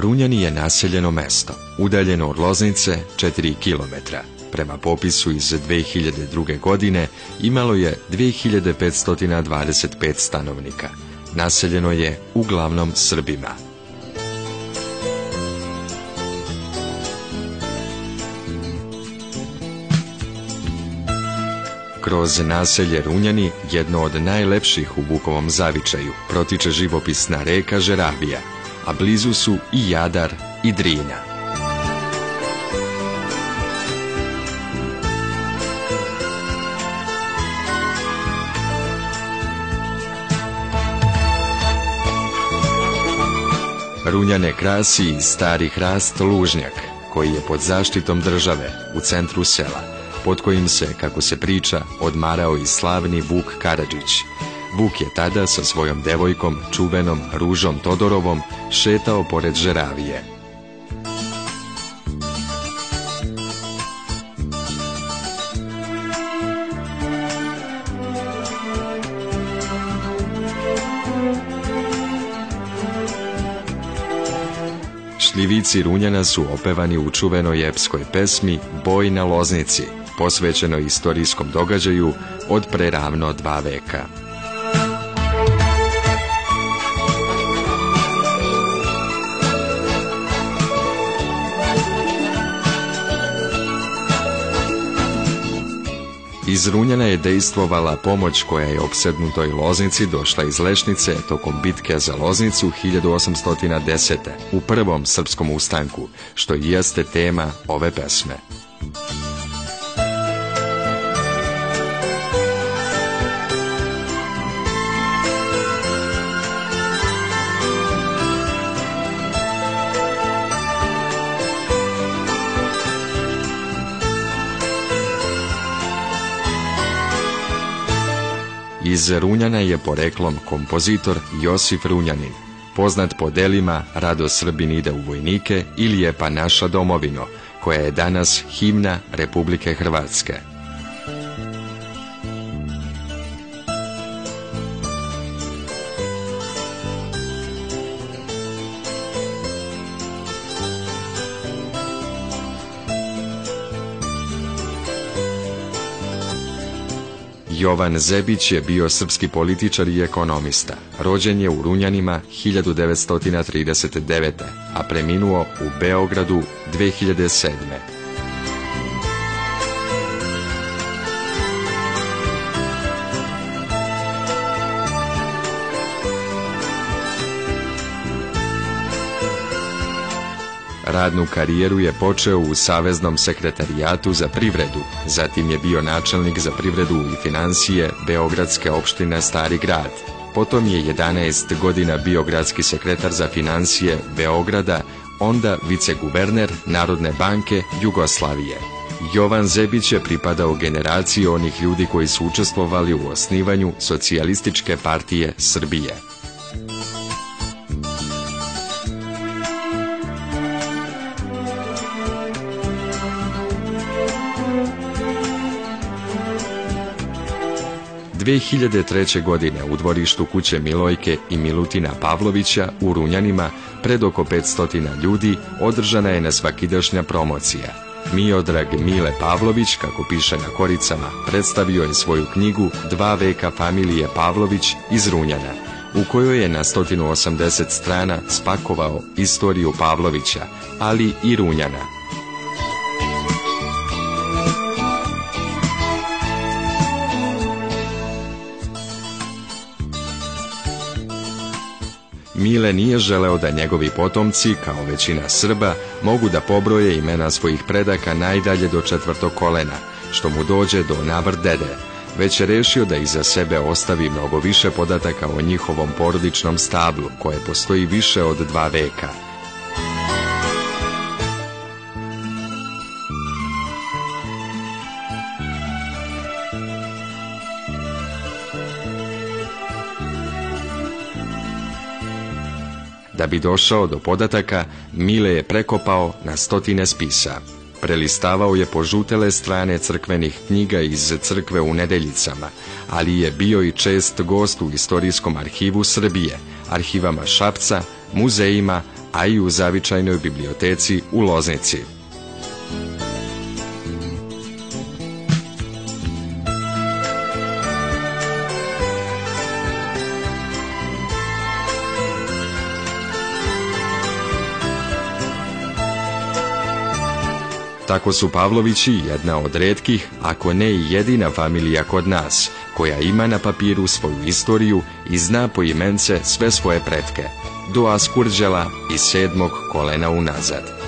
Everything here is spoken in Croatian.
Runjani je naseljeno mesto, udaljeno od Loznice 4 km. Prema popisu iz 2002. godine imalo je 2525 stanovnika. Naseljeno je uglavnom Srbima. Kroz naselje Runjani, jedno od najlepših u Bukovom zavičaju, protiče živopisna reka Žeravija, a blizu su i Jadar i Drina. Runjane krasi i stari hrast Lužnjak, koji je pod zaštitom države u centru sela, pod kojim se, kako se priča, odmarao i slavni Vuk Karadžić. Vuk je tada sa svojom devojkom, čuvenom Ružom Todorovom, šetao pored Žeravije. Šljivici Runjana su opevani u čuvenoj epskoj pesmi Boj na Loznici, posvećenoj istorijskom događaju od preravno dva veka. Iz Runjana je dejstvovala pomoć koja je opsednutoj Loznici došla iz Lešnice tokom bitke za Loznicu 1810. u prvom srpskom ustanku, što jeste tema ove pesme. Iz Runjana je poreklom kompozitor Josif Runjanin, poznat po delima Rado Srbin ide u vojnike ili je pa naša domovino, koja je danas himna Republike Hrvatske. '' Jovan Zebić je bio srpski političar i ekonomista. Rođen je u Runjanima 1939. a preminuo u Beogradu 2007. Radnu karijeru je počeo u Saveznom sekretarijatu za privredu, zatim je bio načelnik za privredu i financije Beogradske opštine Stari grad. Potom je 11 godina bio gradski sekretar za financije Beograda, onda viceguverner Narodne banke Jugoslavije. Jovan Zebić je pripadao generaciji onih ljudi koji su učestvovali u osnivanju Socijalističke partije Srbije. 2003. godine u dvorištu kuće Milojke i Milutina Pavlovića u Runjanima pred oko 500 ljudi održana je nesvakidašnja promocija. Miodrag Mile Pavlović, kako piše na koricama, predstavio je svoju knjigu Dva veka familije Pavlović iz Runjana, u kojoj je na 180 strana spakovao istoriju Pavlovića, ali i Runjana. Mile nije želeo da njegovi potomci, kao većina Srba, mogu da pobroje imena svojih predaka najdalje do četvrtog kolena, što mu dođe do navr dede, već je rešio da iza sebe ostavi mnogo više podataka o njihovom porodičnom stablu, koje postoji više od dva veka. Da bi došao do podataka, Mile je prekopao na stotine spisa. Prelistavao je požutele strane crkvenih knjiga iz crkve u Nedeljicama, ali je bio i čest gost u istorijskom arhivu Srbije, arhivama Šapca, muzejima, a i u zavičajnoj biblioteci u Loznici. Tako su Pavlovići jedna od redkih, ako ne i jedina familija kod nas, koja ima na papiru svoju istoriju i zna po imence sve svoje pretke, do Askurđela i sedmog kolena unazad.